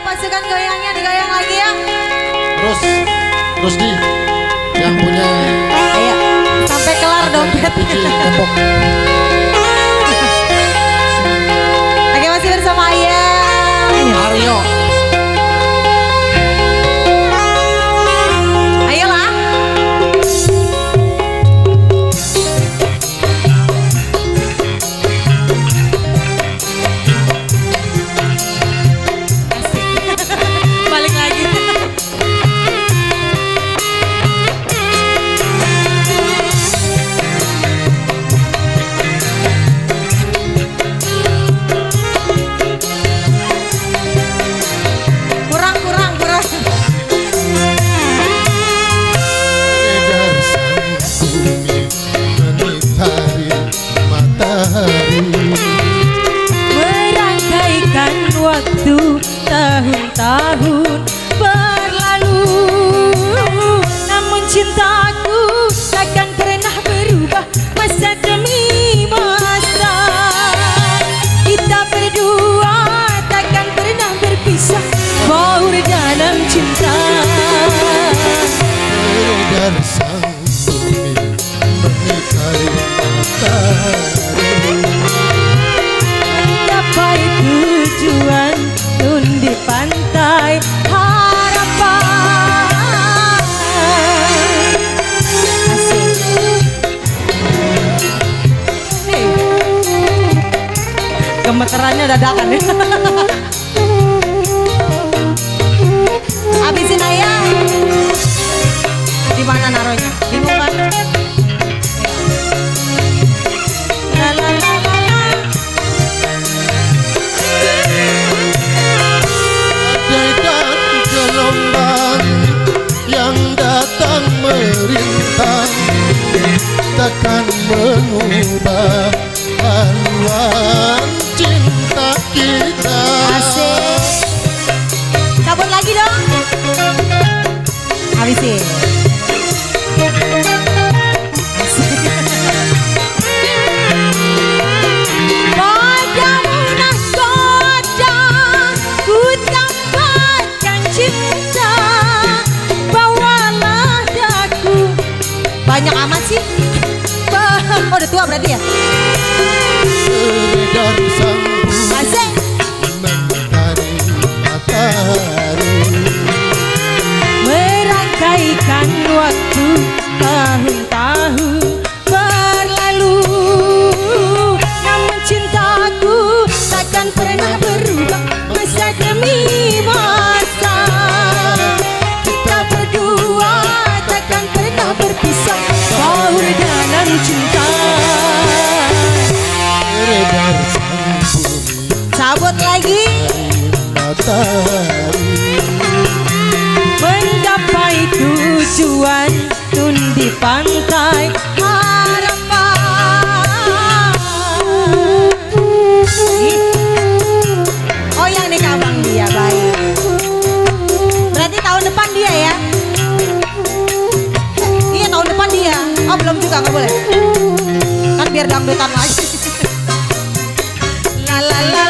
goyang, pasukan goyangnya digoyang lagi ya. Terus, terus di yang punya. Ayo, sampai kelar dompet. Oke, masih bersama Ayah. Aryo. Capai tujuan nun di pantai harapan. Gemeterannya dadakan ya. puisi. Banyak amat sih. Oh, udah tua berarti ya? pantai harapan. Oh yang di Kawang dia baik Berarti tahun depan dia ya? Iya tahun depan dia. Oh belum juga nggak boleh. Kan biar dangdutan lagi. La la la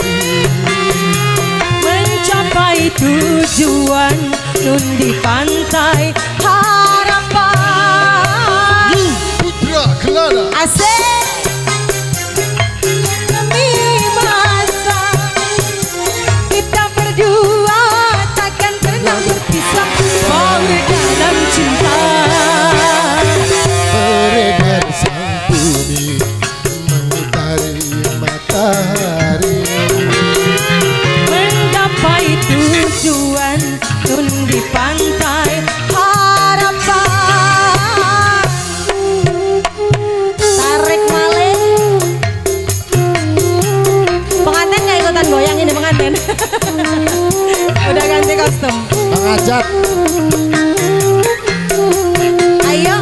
tujuan nun di pantai harapan. Putra Kelana Ajat Ayo.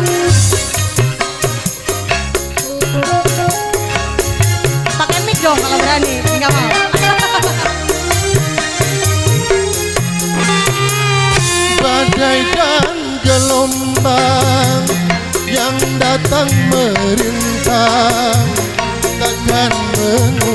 Pakai mic dong kalau berani Enggak mau. Bagaikan gelombang Yang datang merintang Takkan mengulang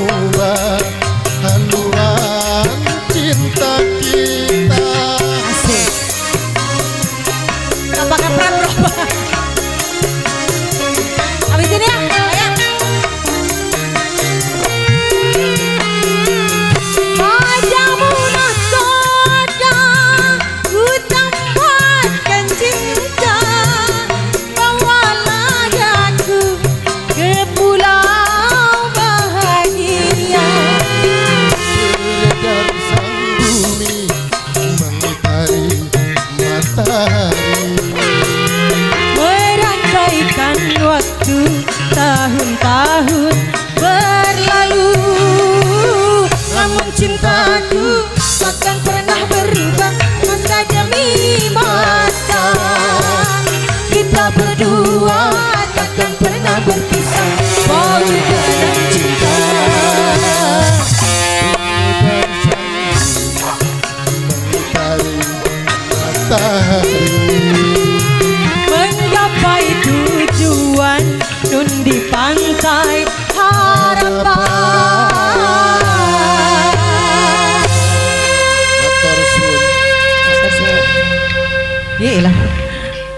side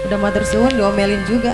Udah matur suwun diomelin juga